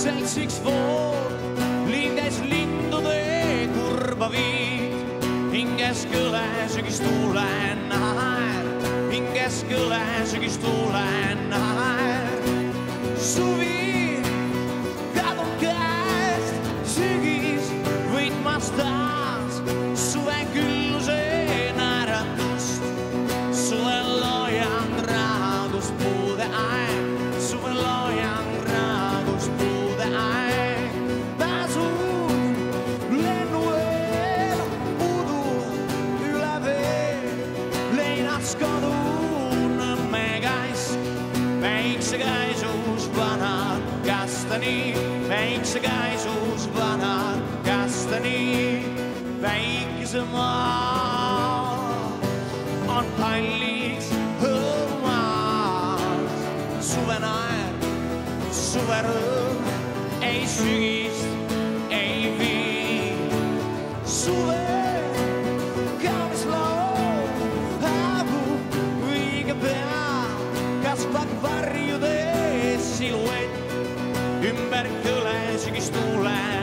sealsiks vool, liides lindude kurba viid. Hinges kõles üks tuulen naer, hinges kõles üks tuulen naer. Suvi päiksekäisus vanad kastani päikesemaa on kallis hõõmas. Suvenaer, suverõõm ei sügist, ei vii. Suve kaunis laul hääbub õige pea, kasvab varjude siluett ümber kõle sügistuule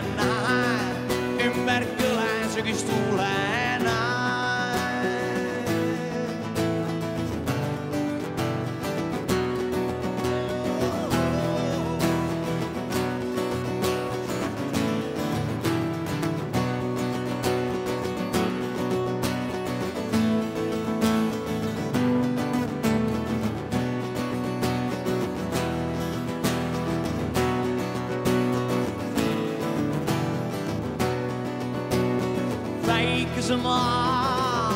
päikesemaa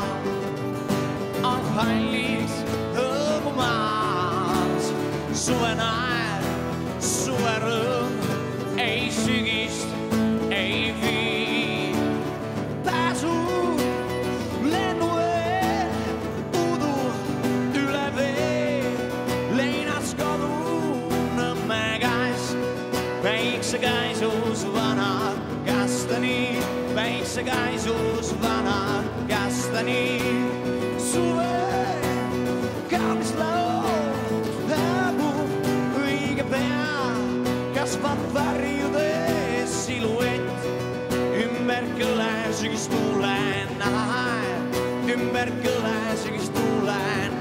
on kallis hõõgumas. suvenaer, suverõõm ei sügist, ei vii. pääsu lennueel, udu üle vee, leinas kodu Nõmme käes päiksekäisus vanad kastani, päiksekäisus vanad kastani. suve kaunis laul hääbub õige pea, kasvab varjude siluett. ümber kõle sügistuule näen, ümber kõle sügistuule näen,